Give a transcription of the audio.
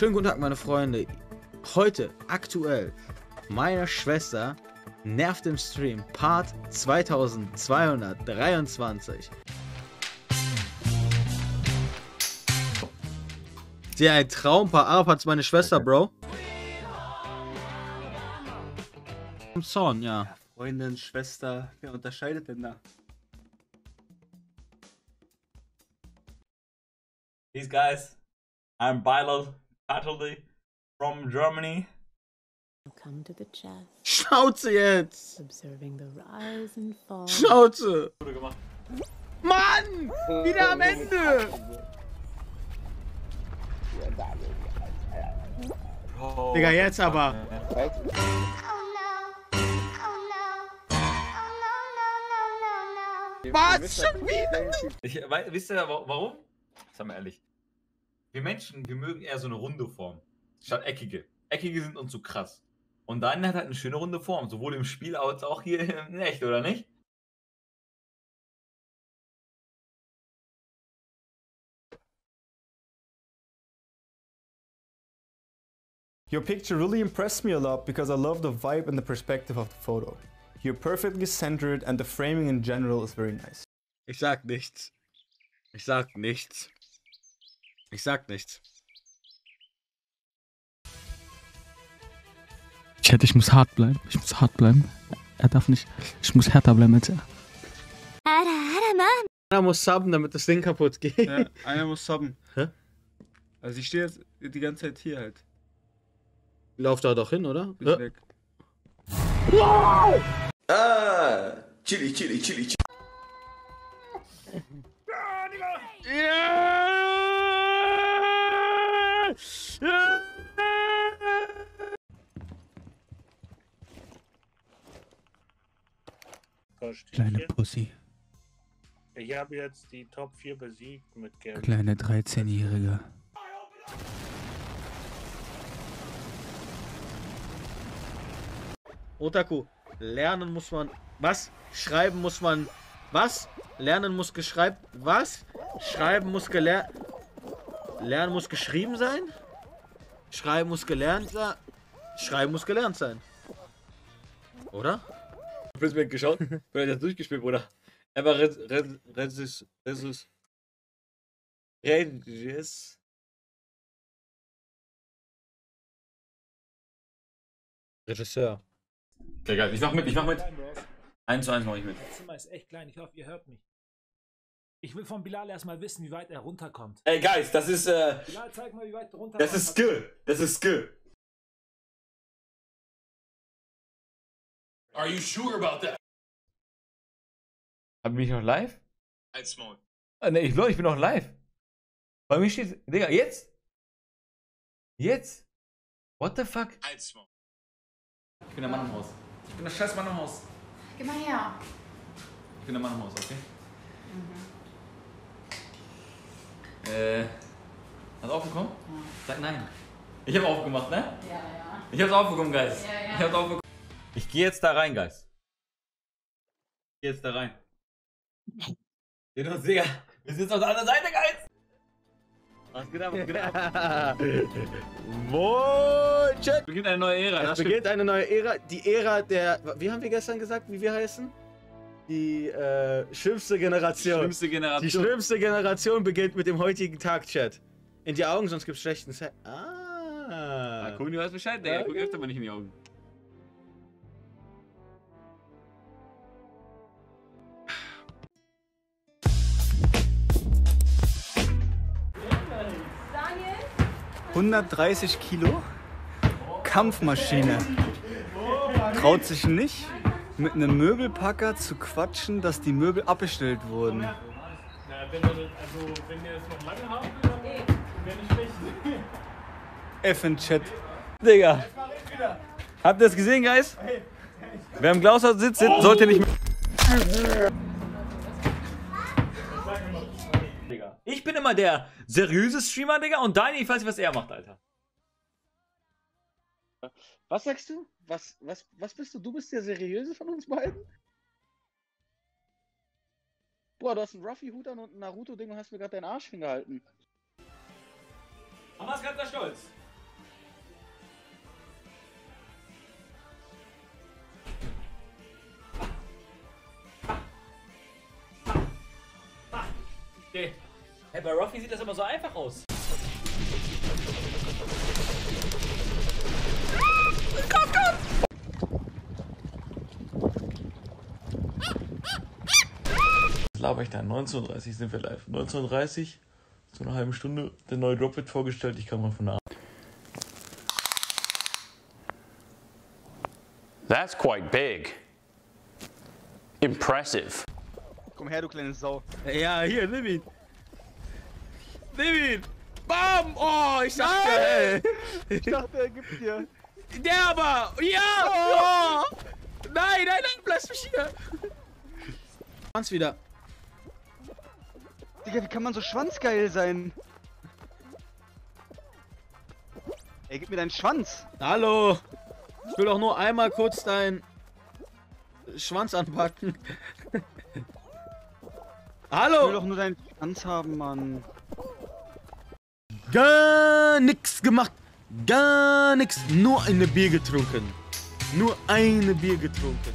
Schönen guten Tag, meine Freunde. Heute, aktuell, meine Schwester nervt im Stream, Part 2223. Sie ein Traumpaar. Arafat ist meine Schwester, Bro. Im Zorn, ja. Freundin, Schwester, wer unterscheidet denn da? These guys, I'm Bilal Cataldi from Germany. Come to the chest, Schnauze jetzt! observing the rise and fall. Schnauze! Gemacht. Mann! Wieder am Ende! Bro. Digga, jetzt aber. Was? Schon wieder? Ich, wei- wisst ihr wa- warum? Sag mal ehrlich. Wir Menschen, wir mögen eher so eine runde Form. Statt eckige. Eckige sind uns zu krass. Und dann hat halt eine schöne runde Form. Sowohl im Spiel als auch hier in echt, oder nicht? Your picture really impressed me a lot because I love the vibe and the perspective of the photo. You're perfectly centered and the framing in general is very nice. Ich sag nichts. Ich sag nichts. Ich sag nichts. Chat, ich muss hart bleiben. Ich muss hart bleiben. Er darf nicht. Ich muss härter bleiben als er. Einer muss subben, damit das Ding kaputt geht. Ja, einer muss subben. Hä? Also ich stehe jetzt die ganze Zeit hier halt. Lauf da doch hin, oder? Bin Ja. weg. Kleine Pussy. Ich habe jetzt die Top 4 besiegt mit Geld. Kleine 13-Jährige. Otaku, lernen muss man. Was? Schreiben muss man. Was? Lernen muss geschreibt. Was? Schreiben muss gelernt. Lernen muss geschrieben sein? Schreiben muss gelernt sein? Schreiben muss gelernt sein. Oder? Mir geschaut? Wer hat das durchgespielt, Bruder? Einfach Res. Res. Resis. Resis. Regis. Regisseur. Digga, ich mach mit, ich mach mit. 1 zu 1 mach ich mit. Das Zimmer ist echt klein, ich hoffe, ihr hört mich. Ich will von Bilal erstmal wissen, wie weit er runterkommt. Ey, Guys, das ist, äh, Bilal, zeig mal, wie weit du runterkommst. das ist Skill. Das ist Skill. Are you sure about that? Hab ich noch live? Ah, ne, ich glaube, ich bin noch live. Bei mir steht, Digga, jetzt? Jetzt? What the fuck? Ich bin der Mann im Haus. Ich bin der scheiß Mann im Haus. Geh mal her. Ich bin der Mann im Haus, okay? Äh, hast du aufgekommen? Sag nein. Ich hab aufgemacht, ne? Ja, ja. Ich hab's aufgekommen, Guys. Ja, ja. Ich hab's aufgekommen. Ich gehe jetzt da rein, Guys. Ich geh jetzt da rein. Seht uns, Digga. Wir sind jetzt auf der anderen Seite, Guys. Was geht ab? Was geht ab? Moin, Chat. Beginnt eine neue Ära. Es beginnt eine neue Ära, die Ära der, wie haben wir gestern gesagt, wie wir heißen? Die äh, schlimmste Generation. Schlimmste Die Generation. schlimmste Generation beginnt mit dem heutigen Tag, Chat. In die Augen, sonst gibt's schlechten Sex. Ah, Ah. guck, du weißt Bescheid, Digga. Guck Okay. öfter mal nicht in die Augen. 130 Kilo, Kampfmaschine. Traut sich nicht, mit einem Möbelpacker zu quatschen, dass die Möbel abbestellt wurden. Na, wenn wir, also, wenn wir es noch lange haben, dann wäre nicht schlecht. F in Chat. Digga. Habt ihr das gesehen, Guys? Wer im Glaushaus sitzt- sollte nicht mehr. Digga. Ich bin immer der seriöse Streamer, Digga, und Dani, ich weiß nicht, was er macht, Alter. Was sagst du? Was, was, was bist du? Du bist der seriöse von uns beiden? Boah, du hast einen Ruffy-Hut an und ein Naruto-Ding und hast mir gerade deinen Arsch hingehalten. Mama's ganz stolz. Hey, bei Ruffy sieht das immer so einfach aus. Was laber ich da? 19.30 sind wir live. 19.30 so eine halbe Stunde. Der neue Drop wird vorgestellt. Ich kann mal von der That's quite big. Impressive. Komm her, du kleine Sau. Ja, hier, nimm ihn. Nimm ihn. Bam! Oh, ich dachte, ey. Ich dachte, er gibt dir. Der aber! Ja! Oh. Nein, nein, nein, bleib mich hier! Schwanz wieder. Digga, wie kann man so schwanzgeil sein? Ey, gib mir deinen Schwanz. Hallo! Ich will doch nur einmal kurz deinen Schwanz anpacken. Ich will Hallo! doch nur deinen Schwanz haben, Mann. Gar nix gemacht. Gar nix. Nur eine Bier getrunken. Nur eine Bier getrunken.